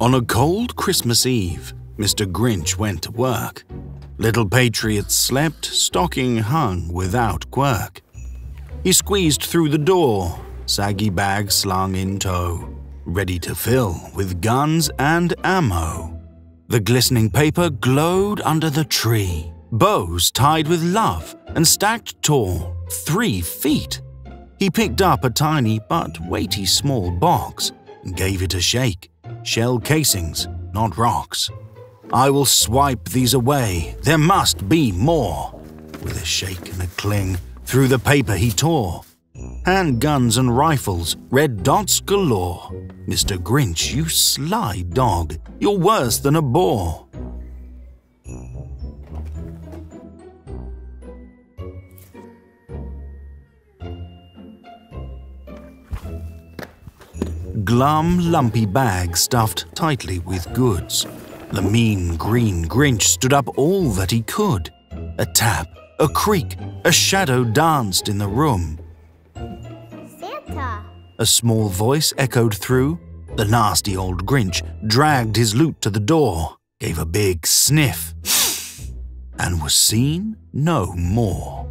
On a cold Christmas Eve, Mr. Grinch went to work. Little Patriot slept, stocking hung without quirk. He squeezed through the door, saggy bag slung in tow, ready to fill with guns and ammo. The glistening paper glowed under the tree, bows tied with love and stacked tall, three feet. He picked up a tiny but weighty small box and gave it a shake. Shell casings, not rocks. I will swipe these away, there must be more. With a shake and a cling, through the paper he tore. Handguns and rifles, red dots galore. Mr. Grinch, you sly dog, you're worse than a boar. Glum, lumpy bag stuffed tightly with goods. The mean green Grinch stood up all that he could. A tap, a creak, a shadow danced in the room. Santa. A small voice echoed through. The nasty old Grinch dragged his loot to the door, gave a big sniff, and was seen no more.